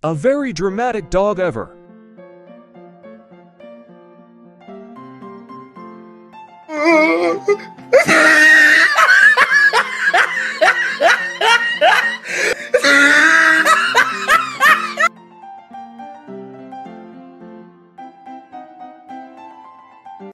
A very dramatic dog ever.